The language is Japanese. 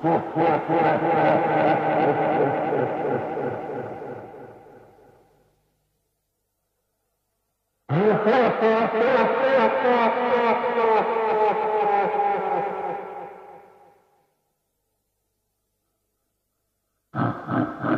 Ha ha ha